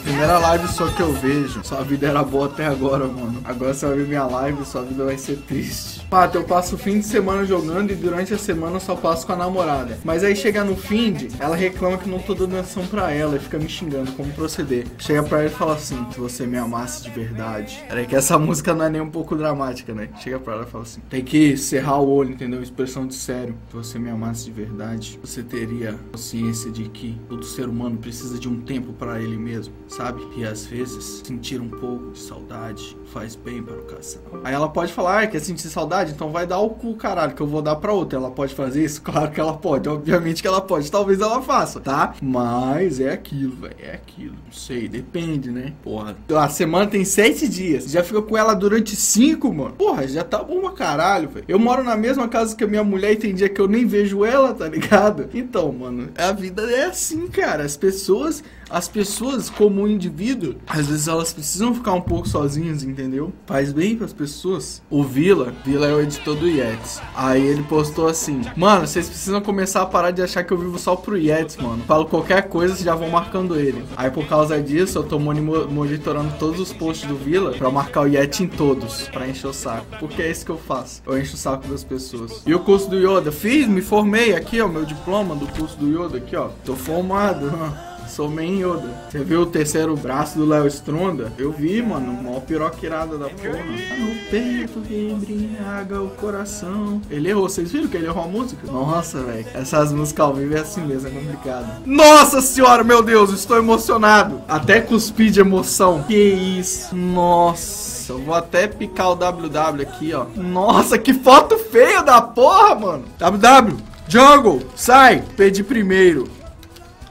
primeira live só que eu vejo. Sua vida era boa até agora, mano. Agora você vai ver minha live, sua vida vai ser triste. Pato, eu passo o fim de semana jogando e durante a semana eu só passo com a namorada. Mas aí chega no fim de, ela reclama que não tô dando atenção pra ela e fica me xingando como proceder. Chega pra ela e fala assim: se você me amasse de verdade. Peraí, que essa música não é nem um pouco dramática, né? Chega pra ela e fala assim: tem que cerrar o olho, entendeu? Expressão de sério. Se você me amasse de verdade, você teria consciência de que todo ser humano precisa de um tempo para ele mesmo, sabe? E às vezes sentir um pouco de saudade faz bem para o casal. Aí ela pode falar, ah, quer sentir saudade? Então vai dar o cu, caralho, que eu vou dar pra outra. Ela pode fazer isso? Claro que ela pode, obviamente que ela pode. Talvez ela faça, tá? Mas é aquilo, velho, é aquilo. Não sei, depende, né? Porra, a semana tem sete dias. Já fica com ela durante cinco, mano. Porra, já tá bom pra caralho, velho. Eu moro na mesma casa que a minha mulher e tem dia que eu nem vejo ela, tá ligado? Então, mano, a vida é assim, cara. As pessoas as pessoas, como indivíduo, às vezes elas precisam ficar um pouco sozinhas, entendeu? Faz bem para as pessoas. O Vila, Vila é o editor do Yetis. Aí ele postou assim: Mano, vocês precisam começar a parar de achar que eu vivo só pro Yetis, mano. Falo qualquer coisa, vocês já vão marcando ele. Aí por causa disso, eu tô monitorando todos os posts do Vila pra marcar o Yeti em todos, pra encher o saco. Porque é isso que eu faço. Eu encho o saco das pessoas. E o curso do Yoda? Fiz, me formei aqui, ó, meu diploma do curso do Yoda aqui, ó. Tô formado. Sou main Yoda. Você viu o terceiro braço do Léo Stronda? Eu vi, mano. Mó piroquirada da porra. No peito que embriaga o coração. Ele errou. Vocês viram que ele errou a música? Nossa, velho. Essas músicas ao vivo é assim mesmo, é complicado. Nossa senhora, meu Deus, estou emocionado. Até cuspi de emoção. Que isso. Nossa. Eu vou até picar o WW aqui, ó. Nossa, que foto feia da porra, mano. WW, Jungle, sai. Pedi primeiro.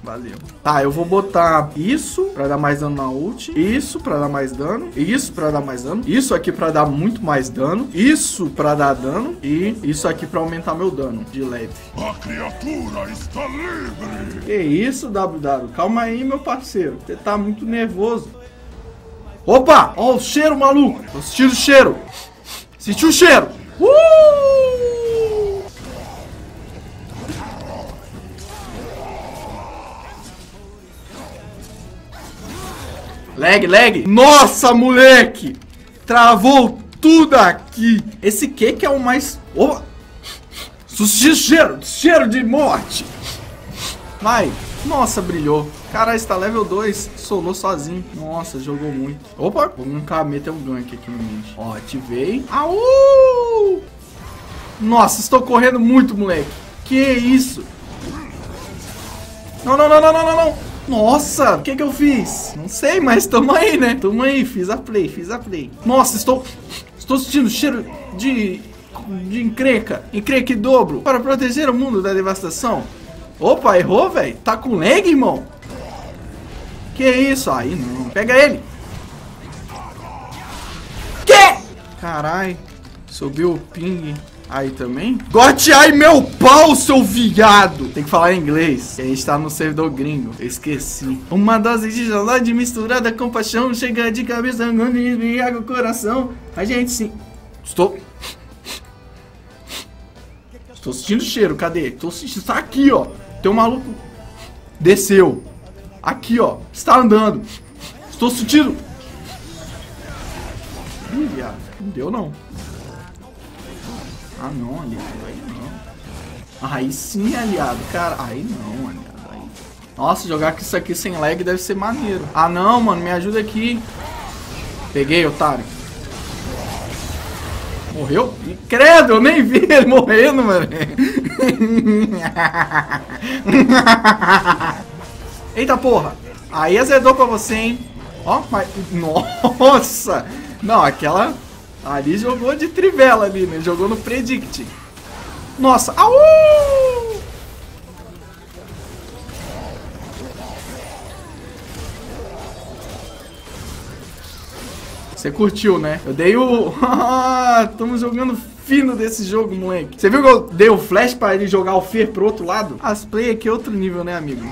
Valeu. Tá, eu vou botar isso pra dar mais dano na ult. Isso pra dar mais dano. Isso pra dar mais dano. Isso aqui pra dar muito mais dano. Isso pra dar dano. E isso aqui pra aumentar meu dano de leve. A criatura está livre. Que isso, WW? Calma aí, meu parceiro. Você tá muito nervoso. Opa! Ó o cheiro, maluco. Tô sentindo o cheiro. Senti o cheiro. Uh! Lag, lag. Nossa, moleque. Travou tudo aqui. Esse que que é o mais... Oh. Cheiro, cheiro de morte. Vai. Nossa, brilhou. Cara, está level 2. Solou sozinho. Nossa, jogou muito. Opa, vou nunca meter um gank aqui no mid. Ó, ativei. Au! Nossa, estou correndo muito, moleque. Que isso? Não, não, não, não, não, não, não. Nossa, o que que eu fiz? Não sei, mas tamo aí, né? Tamo aí, fiz a play, fiz a play. Nossa, estou... Estou sentindo cheiro de... De encrenca. Encrenca e dobro. Para proteger o mundo da devastação. Opa, errou, velho? Tá com lag, irmão? Que isso? Aí não. Pega ele. Que? Carai. Subiu o ping. Aí também? Gote ai meu pau, seu viado! Tem que falar em inglês. A gente tá no servidor gringo. Eu esqueci. Uma dose de gelade misturada com paixão. Chega de cabeça, embriaga o coração. A gente sim. Estou. Estou sentindo cheiro. Cadê? Estou sentindo. Está aqui, ó. Tem um maluco. Desceu. Aqui, ó. Está andando. Estou sentindo. Ih, viado. Não deu, não. Ah, não, aliado. Aí não. Aí sim, aliado. Cara, aí não, aliado. Aí... Nossa, jogar isso aqui sem lag deve ser maneiro. Ah, não, mano. Me ajuda aqui. Peguei, otário. Morreu? Credo, eu nem vi ele morrendo, mano. Eita porra. Aí azedou pra você, hein. Ó, mas... Nossa. Não, aquela... Ali jogou de trivela ali, né? Jogou no Predict. Nossa! Au! Você curtiu, né? Eu dei o... Estamos jogando fino desse jogo, moleque. Você viu que eu dei o flash pra ele jogar o Fer pro outro lado? As play aqui é outro nível, né, amigo?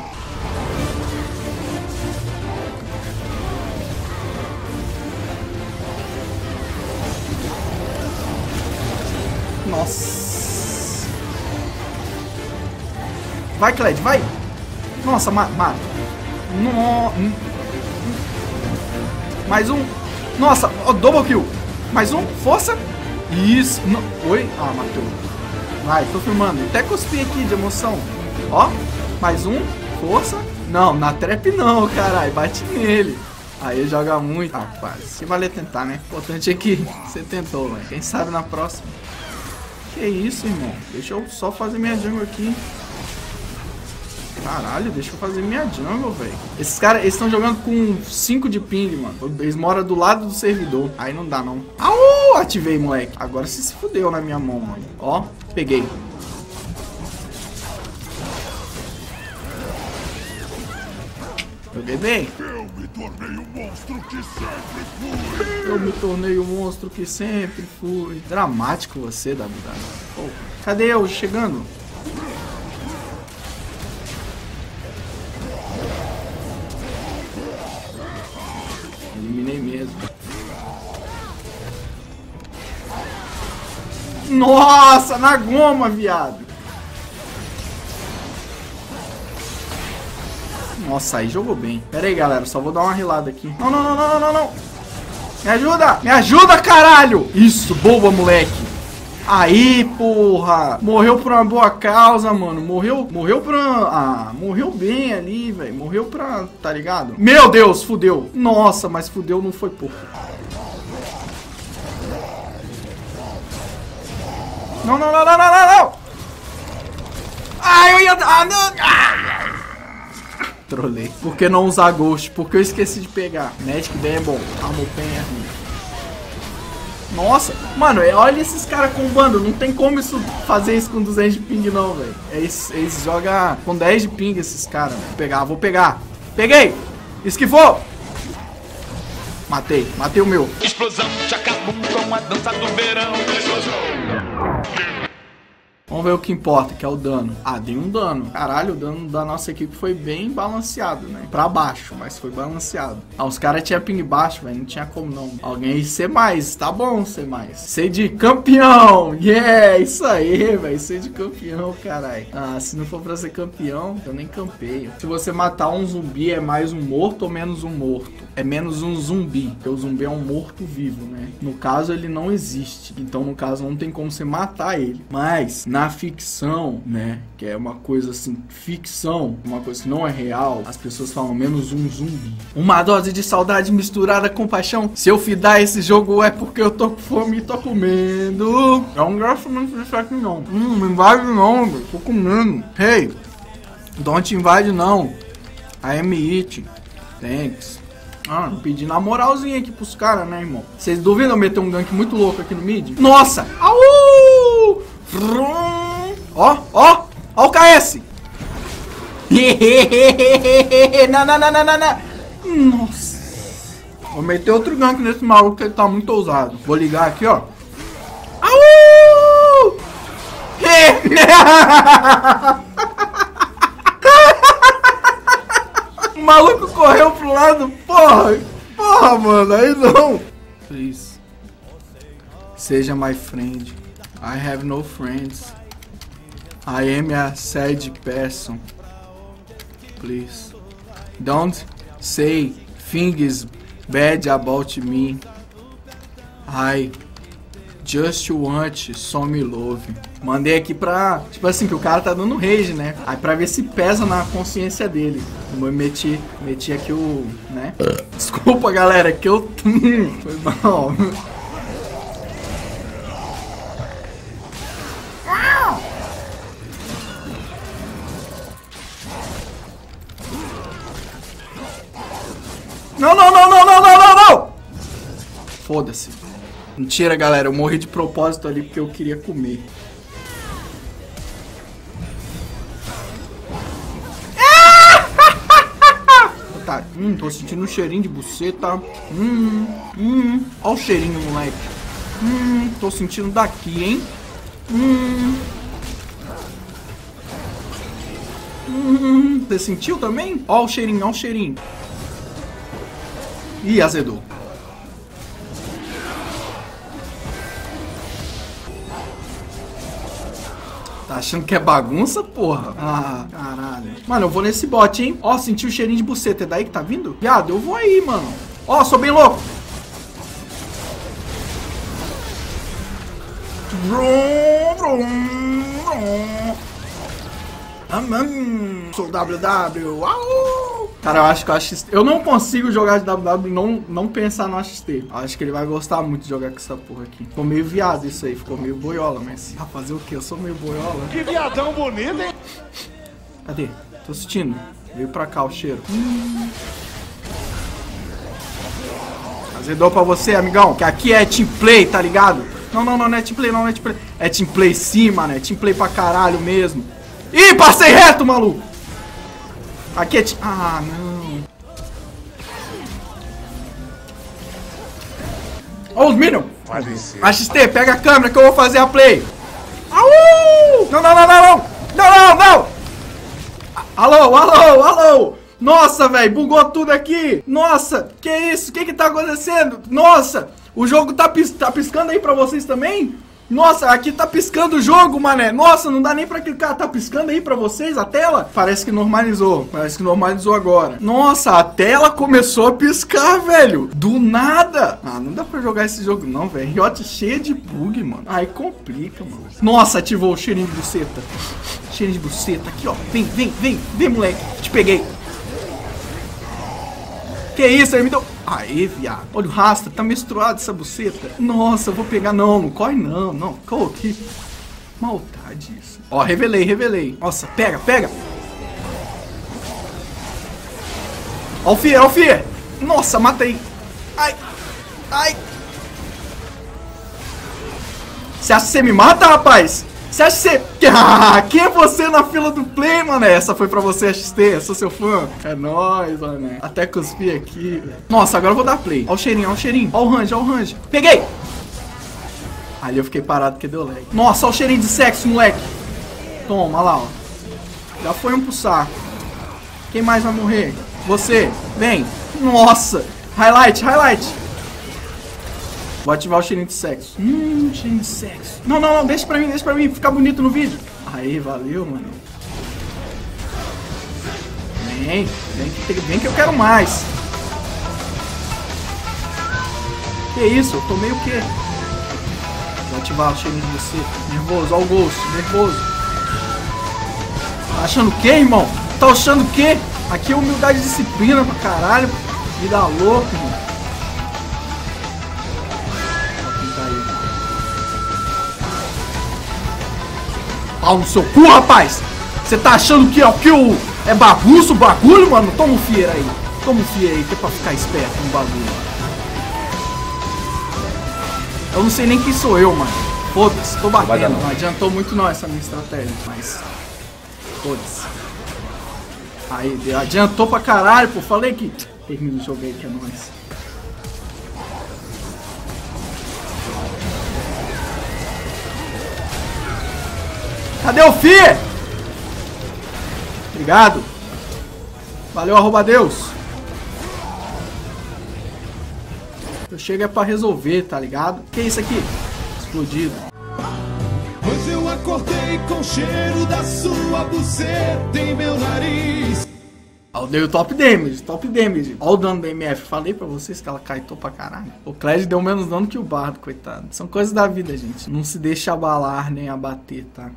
Nossa. Vai, Cled, vai. Nossa, mata. No... Mais um. Nossa, oh, double kill. Mais um, força. Isso. Não. Oi? Ah, matou. Vai, tô filmando. Até cuspi aqui de emoção. Ó, mais um, força. Não, na trap não, caralho. Bate nele. Aí joga muito. Ah, quase. Que valer tentar, né? O importante é que você tentou, velho. Quem sabe na próxima. Que isso, irmão? Deixa eu só fazer minha jungle aqui. Caralho, deixa eu fazer minha jungle, velho. Esses caras, eles estão jogando com 5 de ping, mano. Eles moram do lado do servidor. Aí não dá, não. Au! Ativei, moleque. Agora você se fudeu na minha mão, mano. Ó, peguei. Joguei bem. Eu me tornei o monstro que sempre fui. Eu me tornei o monstro que sempre fui. Dramático você, WW. Oh, cadê eu chegando? Eliminei mesmo. Nossa, na goma, viado. Nossa, aí jogou bem. Pera aí, galera. Só vou dar uma rilada aqui. Não, não, não, não, não, não. Me ajuda! Me ajuda, caralho! Isso, boa, moleque. Aí, porra! Morreu por uma boa causa, mano. Morreu, morreu pra... Ah, morreu bem ali, velho. Morreu pra... Tá ligado? Meu Deus, fudeu. Nossa, mas fudeu não foi pouco. Não, não, não, não, não, não, não! Ai, eu ia... Ah, não! Ah! Trolei. Por que não usar Ghost? Porque eu esqueci de pegar. Magic bem é bom. Armor Pen é ruim. Nossa, mano, é, olha esses caras combando. Não tem como isso fazer isso com 200 de ping, não, velho. Eles, eles jogam com 10 de ping, esses caras. Vou pegar, vou pegar. Peguei! Esquivou! Matei, matei o meu. Explosão, chacabum com a dança do verão. Vamos ver o que importa, que é o dano. Ah, dei um dano. Caralho, o dano da nossa equipe foi bem balanceado, né? Pra baixo, mas foi balanceado. Ah, os caras tinham ping baixo, velho. Não tinha como não. Alguém aí C mais. Tá bom C mais. C de campeão. Yeah, isso aí, velho. C de campeão, caralho. Ah, se não for pra ser campeão, eu nem campeio. Se você matar um zumbi, é mais um morto ou menos um morto? É menos um zumbi, porque o zumbi é um morto vivo, né? No caso, ele não existe. Então, no caso, não tem como você matar ele. Mas, ficção, né? Que é uma coisa assim, ficção, uma coisa que não é real, as pessoas falam menos um zumbi. Uma dose de saudade misturada com paixão. Se eu fidar esse jogo é porque eu tô com fome e tô comendo. Eu não gosto muito disso aqui não. Hum, me invade não, velho. Tô comendo. Hey, don't invade não. I am it. Thanks. Ah, pedi na moralzinha aqui pros caras, né, irmão? Vocês duvidam eu meter um gank muito louco aqui no mid? Nossa! Vrum. Ó, ó! Ó o KS! não, não, não, não, não, não! Nossa! Vou meter outro gank nesse maluco que ele tá muito ousado. Vou ligar aqui, ó. Au! O maluco correu pro lado, porra! Porra, mano, aí não! Please. Seja my friend. I have no friends. I am a sad person. Please. Don't say things bad about me. I just want some love. Mandei aqui pra. Tipo assim, que o cara tá dando rage, né? Aí pra ver se pesa na consciência dele. Eu meti, meti aqui o. né? Desculpa, galera, que eu. Foi mal. Não, não, não, não, não, não, não, não! Foda-se. Mentira, galera. Eu morri de propósito ali porque eu queria comer. Tá, hum, tô sentindo um cheirinho de buceta. Hum, hum. Ó o cheirinho, moleque. Hum, tô sentindo daqui, hein? Hum. Hum, você sentiu também? Ó o cheirinho, ó o cheirinho. Ih, azedou. Tá achando que é bagunça, porra? Ah, caralho. Mano, eu vou nesse bot, hein? Ó, senti o cheirinho de buceta. É daí que tá vindo? Viado, eu vou aí, mano. Ó, sou bem louco. Vrum, vrum, vrum. Sou WW. Au! Cara, eu acho que o AXT. Eu não consigo jogar de WW e não, não pensar no AXT. Acho que ele vai gostar muito de jogar com essa porra aqui. Ficou meio viado isso aí, ficou meio boiola, mas. Ah, fazer o quê? Eu sou meio boiola. Que viadão bonito, hein? Cadê? Tô assistindo. Veio pra cá o cheiro. Azedou pra você, amigão. Que aqui é team play, tá ligado? Não, não, não, não é team play, não, não é team play. É team play sim, mano. É team play pra caralho mesmo. Ih, passei reto, maluco. Aqui é team... Ah, não. Ó os Minions. AXT, pega a câmera que eu vou fazer a play. Au! Não, não, não, não, não. Não, não, não. Alô, alô, alô! Nossa, velho, bugou tudo aqui! Nossa, que isso? O que que tá acontecendo? Nossa, o jogo tá, pis tá piscando aí pra vocês também? Nossa, aqui tá piscando o jogo, mané. Nossa, não dá nem pra clicar. Tá piscando aí pra vocês a tela? Parece que normalizou. Parece que normalizou agora. Nossa, a tela começou a piscar, velho. Do nada. Ah, não dá pra jogar esse jogo não, velho. Riot cheia de bug, mano. Aí complica, mano. Nossa, ativou o cheirinho de buceta. Cheirinho de buceta. Aqui, ó. Vem, vem, vem. Vem, moleque. Te peguei. Que isso? Ele me deu... Aê, viado. Olha o rastro, tá menstruado essa buceta. Nossa, eu vou pegar. Não, não corre não, não. Corre aqui. Maldade isso. Ó, revelei, revelei. Nossa, pega, pega. Ó o Fear, ó o Fear. Nossa, matei. Ai, ai. Você acha que você me mata, rapaz? Você acha que você... Ah, quem é você na fila do play, mano? Essa foi pra você, XT. Sou seu fã. É nóis, mano. Até cuspi aqui. velho. Nossa, agora eu vou dar play. Ó o cheirinho, ó o cheirinho. Ó o range, ó o range. Peguei! Ali eu fiquei parado porque deu lag. Nossa, ó o cheirinho de sexo, moleque. Toma, lá, ó. Já foi um pro saco. Quem mais vai morrer? Você. Vem. Nossa. Highlight, highlight. Vou ativar o cheirinho de sexo. Hum, cheirinho de sexo. Não, não, não. Deixa pra mim, deixa pra mim. Ficar bonito no vídeo. Aí, valeu, mano. Vem. Vem que, vem que eu quero mais. Que isso? Eu tomei o quê? Vou ativar o cheirinho de você. Nervoso. Ó o Ghost. Nervoso. Tá achando o quê, irmão? Tá achando o quê? Aqui é humildade e disciplina pra caralho. Vida louca, irmão. Pau no seu cu, rapaz! Você tá achando que, ó, que o é bagunço o bagulho, mano? Toma um fier aí. Toma um fier aí, que é pra ficar esperto no bagulho. Eu não sei nem quem sou eu, mano. Foda-se, tô batendo. não. Não adiantou muito não essa minha estratégia, mas... Foda-se. Aí, adiantou pra caralho, pô. Falei que termina o jogo aí que é nóis. Cadê o Fi? Obrigado. Valeu, arroba Deus. Eu chego é pra resolver, tá ligado? Que isso aqui? Explodido. Hoje eu acordei com o cheiro da sua buceta em meu nariz. Ó, deu o top damage, top damage. Ó o dano da MF. Falei pra vocês que ela caitou pra caralho. O Kled deu menos dano que o Bardo, coitado. São coisas da vida, gente. Não se deixa abalar nem abater, tá?